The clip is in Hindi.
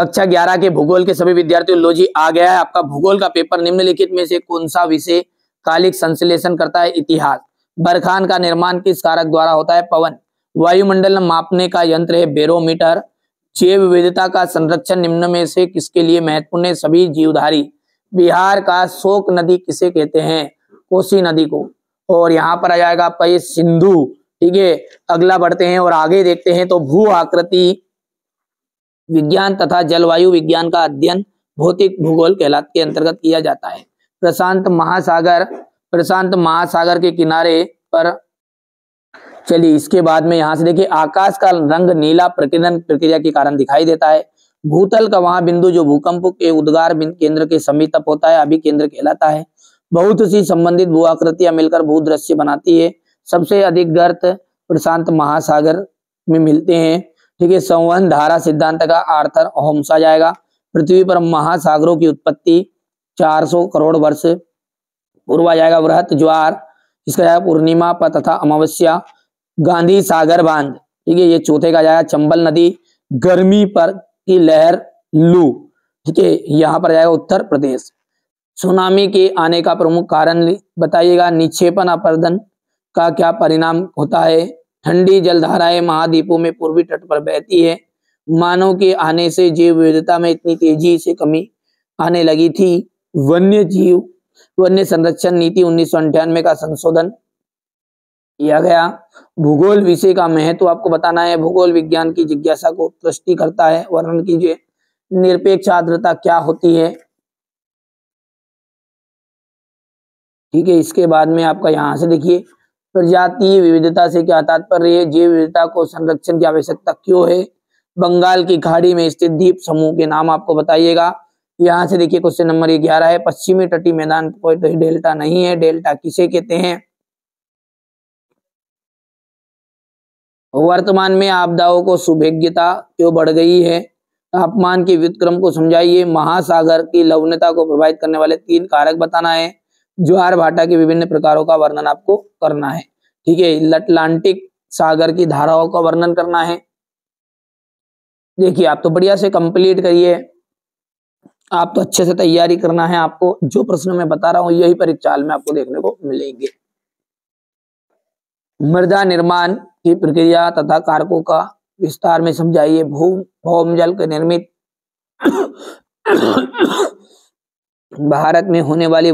कक्षा ग्यारह के भूगोल के सभी विद्यार्थियों, लो जी, आ गया है। आपका भूगोल का पेपर निम्नलिखित में से कौन सा विषय कालिक संश्लेषण करता है? इतिहास। बरखान का निर्माण किस कारक द्वारा होता है? पवन। वायुमंडल मापने का यंत्र है बेरोमीटर। जैव विविधता का संरक्षण निम्न में से किसके लिए महत्वपूर्ण है? सभी जीवधारी। बिहार का शोक नदी किसे कहते हैं? कोसी नदी को। और यहाँ पर आ जाएगा आपका ये सिंधु। ठीक है, अगला बढ़ते हैं और आगे देखते हैं तो भू आकृति विज्ञान तथा जलवायु विज्ञान का अध्ययन भौतिक भूगोल कहलात के अंतर्गत किया जाता है। प्रशांत महासागर प्रशांत महासागर के किनारे पर चलिए इसके बाद में यहाँ से देखिए, आकाश का रंग नीला प्रकीर्णन प्रक्रिया के कारण दिखाई देता है। भूतल का वहाँ बिंदु जो भूकंप के उद्गार केंद्र के समीप होता है, अभी केंद्र कहलाता है। बहुत सी संबंधित भू आकृतियाँ मिलकर भू दृश्य बनाती है। सबसे अधिक गर्त प्रशांत महासागर में मिलते हैं। ठीक है, संवहन धारा सिद्धांत का आर्थर होम्स जाएगा। पृथ्वी पर महासागरों की उत्पत्ति 400 करोड़ वर्ष पूर्व आ जाएगा। वृहत ज्वार इसका जाएगा पूर्णिमा पर तथा अमावस्या, गांधी सागर बाँध। ठीक है, ये चौथे का जाएगा चंबल नदी, गर्मी पर की लहर लू। ठीक है, यहाँ पर जाएगा उत्तर प्रदेश। सुनामी के आने का प्रमुख कारण बताइएगा। निक्षेपण अपर्दन का क्या परिणाम होता है? ठंडी जलधाराएँ महाद्वीपों में पूर्वी तट पर बहती है। मानव के आने से जीव विविधता में इतनी तेज़ी से कमी आने लगी थी। वन्य जीव, वन्य संरक्षण नीति उन्नीस का संशोधन किया गया। भूगोल विषय का महत्व आपको बताना है। भूगोल विज्ञान की जिज्ञासा को दृष्टि करता है। वर्णन कीजिए, निरपेक्ष आर्द्रता क्या होती है? ठीक है, इसके बाद में आपका यहाँ से देखिए। प्रजातीय विविधता से क्या तात्पर्य है? जैव विविधता को संरक्षण की आवश्यकता क्यों है? बंगाल की खाड़ी में स्थित द्वीप समूह के नाम आपको बताइएगा। यहाँ से देखिए, क्वेश्चन नंबर ग्यारह है। पश्चिमी तटी मैदान कोई तो डेल्टा नहीं है। डेल्टा किसे कहते हैं? वर्तमान में आपदाओं को सुभेग्यता क्यों बढ़ गई है? तापमान के व्युतक्रम को समझाइए। महासागर की लवणता को प्रभावित करने वाले तीन कारक बताना है। ज्वार भाटा के विभिन्न प्रकारों का वर्णन आपको करना है। ठीक है अटलांटिक सागर की धाराओं का वर्णन करना है। देखिए, आप तो बढ़िया से कंप्लीट करिए। आप तो अच्छे से तैयारी करना है आपको। जो प्रश्न मैं बता रहा हूँ, यही परीक्षा में आपको देखने को मिलेंगे। मृदा निर्माण की प्रक्रिया तथा कारकों का विस्तार में समझाइए। भू, भौम जल के निर्मित भारत में होने वाली